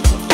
monkey